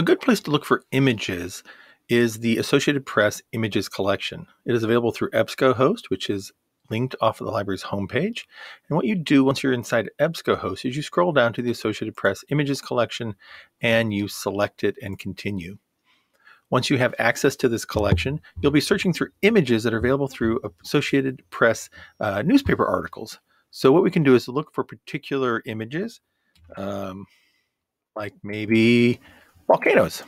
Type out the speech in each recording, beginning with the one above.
A good place to look for images is the Associated Press Images Collection. It is available through EBSCOhost, which is linked off of the library's homepage. And what you do once you're inside EBSCOhost is you scroll down to the Associated Press Images Collection and you select it and continue. Once you have access to this collection, you'll be searching through images that are available through Associated Press uh, newspaper articles. So what we can do is look for particular images, um, like maybe volcanoes.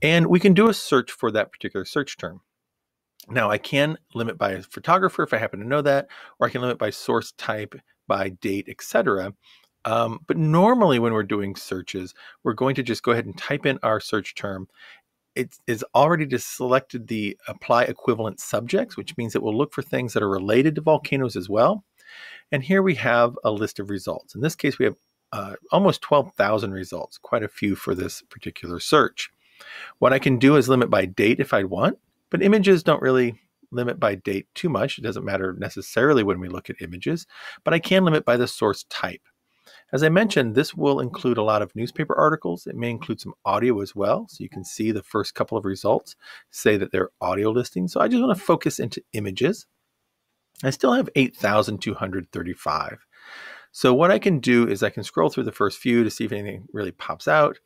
And we can do a search for that particular search term. Now I can limit by a photographer if I happen to know that, or I can limit by source type, by date, etc. Um, but normally when we're doing searches, we're going to just go ahead and type in our search term. It is already just selected the apply equivalent subjects, which means it will look for things that are related to volcanoes as well. And here we have a list of results. In this case, we have uh, almost 12,000 results, quite a few for this particular search. What I can do is limit by date if I want, but images don't really limit by date too much. It doesn't matter necessarily when we look at images, but I can limit by the source type. As I mentioned, this will include a lot of newspaper articles. It may include some audio as well. So you can see the first couple of results say that they're audio listings. So I just want to focus into images. I still have 8,235. So what I can do is I can scroll through the first few to see if anything really pops out.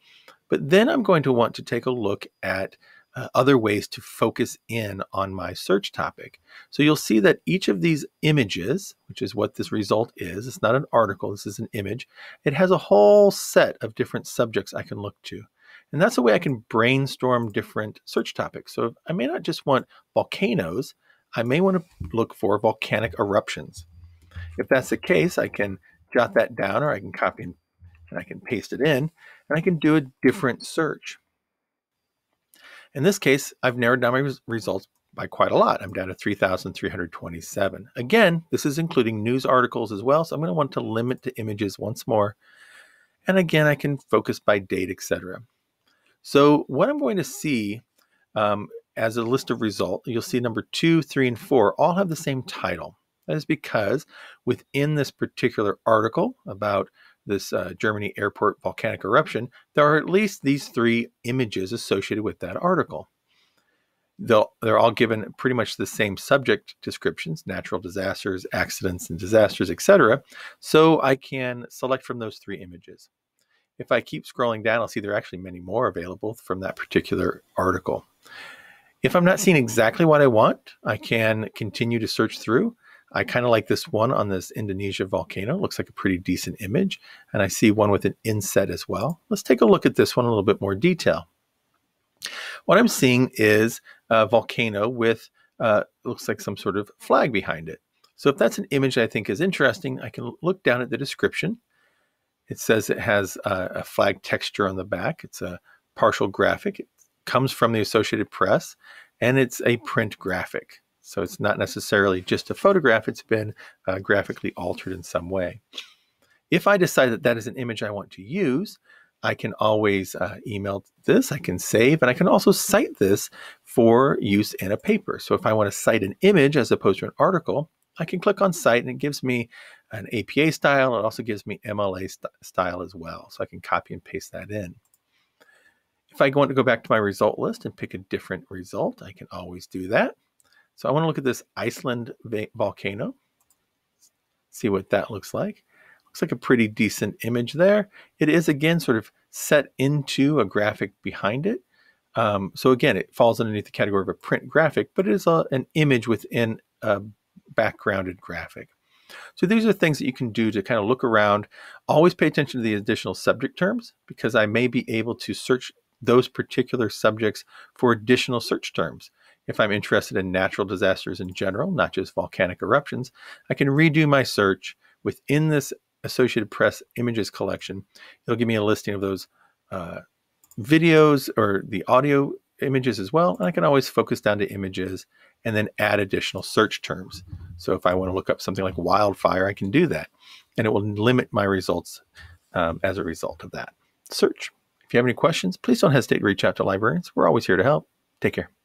But then I'm going to want to take a look at uh, other ways to focus in on my search topic. So you'll see that each of these images, which is what this result is, it's not an article, this is an image, it has a whole set of different subjects I can look to. And that's a way I can brainstorm different search topics. So I may not just want volcanoes, I may want to look for volcanic eruptions. If that's the case, I can jot that down or I can copy and, and I can paste it in and I can do a different search. In this case, I've narrowed down my res results by quite a lot. I'm down to 3,327. Again, this is including news articles as well, so I'm going to want to limit to images once more. And again, I can focus by date, etc. So what I'm going to see um, as a list of results, you'll see number two, three, and four all have the same title. That is because within this particular article about this uh, Germany airport volcanic eruption, there are at least these three images associated with that article. They'll, they're all given pretty much the same subject descriptions natural disasters, accidents, and disasters, etc. So I can select from those three images. If I keep scrolling down, I'll see there are actually many more available from that particular article. If I'm not seeing exactly what I want, I can continue to search through I kind of like this one on this Indonesia volcano. Looks like a pretty decent image. And I see one with an inset as well. Let's take a look at this one in a little bit more detail. What I'm seeing is a volcano with, uh, looks like some sort of flag behind it. So if that's an image I think is interesting, I can look down at the description. It says it has a, a flag texture on the back. It's a partial graphic. It comes from the Associated Press, and it's a print graphic. So it's not necessarily just a photograph, it's been uh, graphically altered in some way. If I decide that that is an image I want to use, I can always uh, email this, I can save, and I can also cite this for use in a paper. So if I want to cite an image as opposed to an article, I can click on cite and it gives me an APA style. It also gives me MLA st style as well. So I can copy and paste that in. If I want to go back to my result list and pick a different result, I can always do that. So I want to look at this Iceland volcano, see what that looks like. Looks like a pretty decent image there. It is again sort of set into a graphic behind it. Um, so again, it falls underneath the category of a print graphic, but it is a, an image within a backgrounded graphic. So these are things that you can do to kind of look around. Always pay attention to the additional subject terms because I may be able to search those particular subjects for additional search terms. If I'm interested in natural disasters in general, not just volcanic eruptions, I can redo my search within this Associated Press images collection. It'll give me a listing of those uh, videos or the audio images as well. And I can always focus down to images and then add additional search terms. So if I want to look up something like wildfire, I can do that. And it will limit my results um, as a result of that search. If you have any questions, please don't hesitate to reach out to librarians. We're always here to help. Take care.